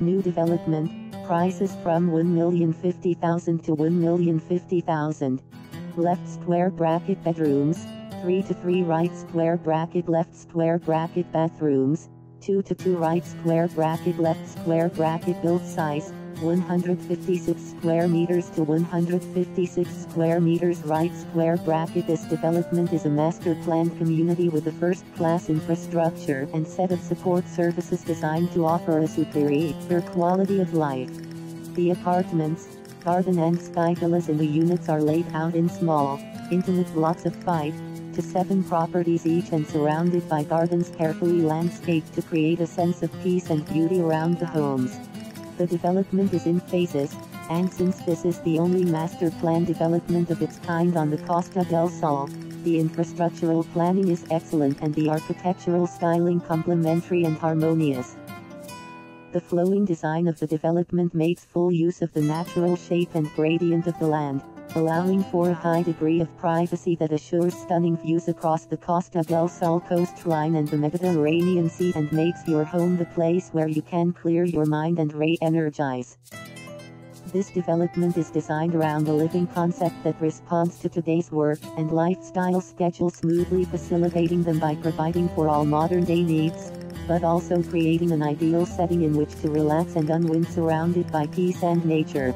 New development, prices from 1,050,000 to 1,050,000. Left square bracket bedrooms, 3 to 3 right square bracket left square bracket bathrooms, 2 to 2 right square bracket left square bracket build size, 156 square meters to 156 square meters right square bracket This development is a master planned community with a first-class infrastructure and set of support services designed to offer a superior quality of life. The apartments, garden and sky villas in the units are laid out in small, intimate blocks of 5 to 7 properties each and surrounded by gardens carefully landscaped to create a sense of peace and beauty around the homes. The development is in phases, and since this is the only master plan development of its kind on the Costa del Sol, the infrastructural planning is excellent and the architectural styling complementary and harmonious. The flowing design of the development makes full use of the natural shape and gradient of the land, allowing for a high degree of privacy that assures stunning views across the Costa del Sol coastline and the Mediterranean Sea and makes your home the place where you can clear your mind and re-energize. This development is designed around a living concept that responds to today's work and lifestyle schedule smoothly facilitating them by providing for all modern-day needs, but also creating an ideal setting in which to relax and unwind surrounded by peace and nature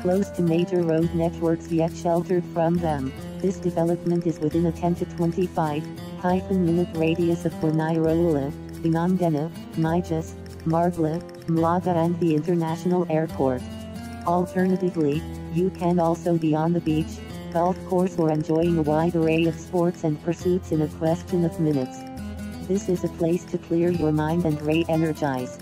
close to major road networks yet sheltered from them. This development is within a 10 to 25 minute radius of Fuengirola, Benalmádena, Mijas, Marbella, Malaga and the international airport. Alternatively, you can also be on the beach, golf course or enjoying a wide array of sports and pursuits in a question of minutes. This is a place to clear your mind and re-energize.